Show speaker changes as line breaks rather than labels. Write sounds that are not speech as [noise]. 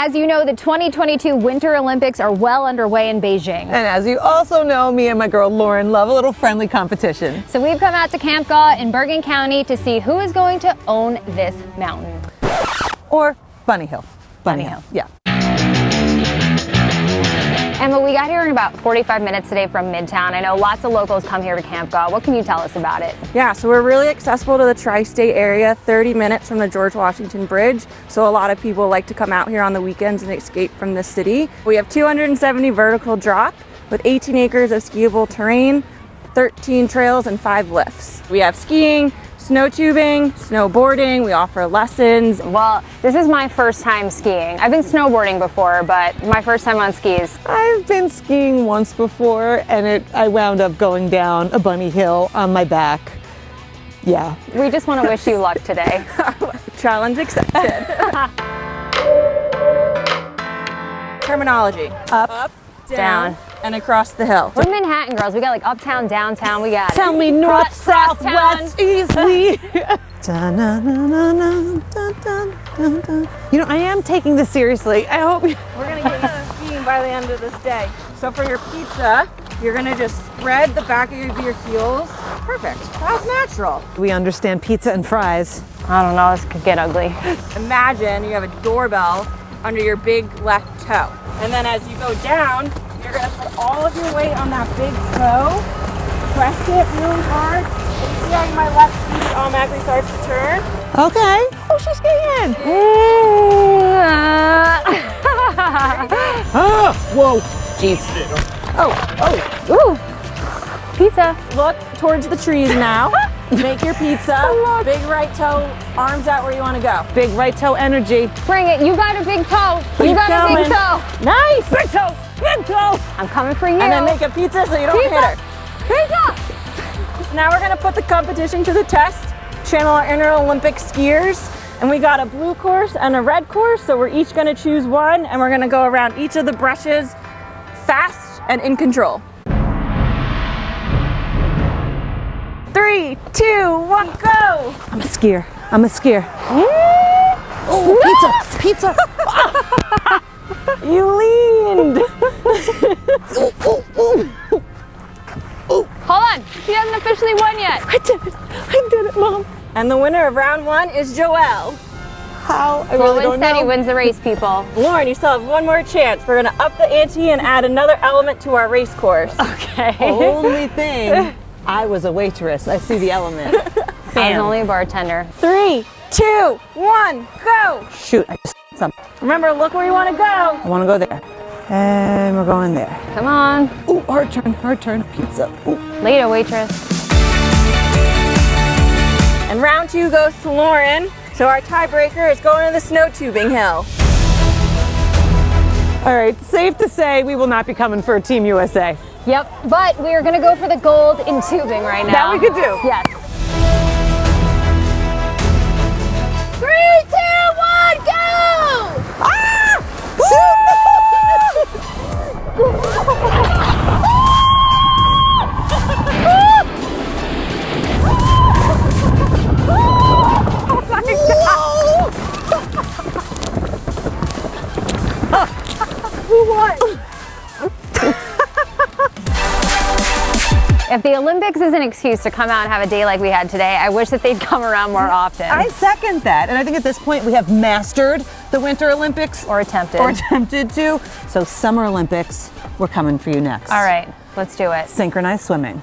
As you know, the 2022 Winter Olympics are well underway in Beijing.
And as you also know, me and my girl Lauren love a little friendly competition.
So we've come out to Campgaw in Bergen County to see who is going to own this mountain.
Or Bunny Hill.
Bunny Hill.
Yeah.
Emma, we got here in about 45 minutes today from Midtown. I know lots of locals come here to Campgaw. What can you tell us about it?
Yeah, so we're really accessible to the tri-state area, 30 minutes from the George Washington Bridge. So a lot of people like to come out here on the weekends and escape from the city. We have 270 vertical drop with 18 acres of skiable terrain, 13 trails and five lifts. We have skiing, snow tubing, snowboarding. We offer lessons.
Well, this is my first time skiing. I've been snowboarding before, but my first time on skis.
I've been skiing once before and it I wound up going down a bunny hill on my back. Yeah.
We just want to wish you luck today. [laughs]
Challenge accepted. [laughs] Terminology.
Up.
Up,
Down.
down, and across the hill.
We're Manhattan girls. We got like uptown, downtown. We got it.
Tell me north,
Cross-
south,
crosstown.
west, east, [laughs] we. You know, I am taking this seriously. I hope.
We're gonna get you skiing by the end of this day. So for your pizza, you're gonna just spread the back of your heels. Perfect. That's natural.
We understand pizza and fries.
I don't know. This could get ugly.
Imagine you have a doorbell under your big left toe. And then as you go down, you're gonna put all of your weight on that big toe, press it really hard. And you see how my left feet automatically starts to turn?
Okay. Oh, she's getting in. [laughs] Ah, whoa. Jeez. Oh, oh.
Ooh, pizza.
Look towards the trees now. [laughs] Make your pizza. Big right toe, arms out where you wanna go.
Big right toe energy.
Bring it. You got a big toe. You
Keep
got a big toe.
Nice. Big toe.
I'm coming for you.
And then make a pizza so you don't hit her.
Pizza.
Now we're gonna put the competition to the test, channel our inner Olympic skiers, and we got a blue course and a red course, so we're each gonna choose one, and we're gonna go around each of the brushes fast and in control. Three, two, one, go!
I'm a skier. I'm a skier. Oh, pizza. Pizza. [laughs]
You leaned!
Officially won yet.
I did it. I did it, Mom.
And the winner of round one is Joelle.
How? I
Slow
really don't
steady
know.
wins the race, people.
Lauren, you still have one more chance. We're gonna up the ante and add another element to our race course.
Okay.
Only [laughs] thing, I was a waitress. I see the element. [laughs]
I was only a bartender.
Three, two, one, go!
Shoot, I just some.
Remember, look where you wanna go.
I want to go there. And we're going there.
Come on.
Ooh, hard turn, hard turn. Pizza. Ooh.
Later, waitress.
And round two goes to Lauren. So our tiebreaker is going to the snow tubing hill.
All right, safe to say we will not be coming for Team USA.
Yep. But we are going to go for the gold in tubing right now.
That we could do.
Yes. If the Olympics is an excuse to come out and have a day like we had today, I wish that they'd [laughs] come around more often.
I second that. And I think at this point we have mastered the Winter Olympics
or attempted.
or [laughs] attempted to. So Summer Olympics, we're coming for you next.
All right, let's do it.
Synchronized swimming.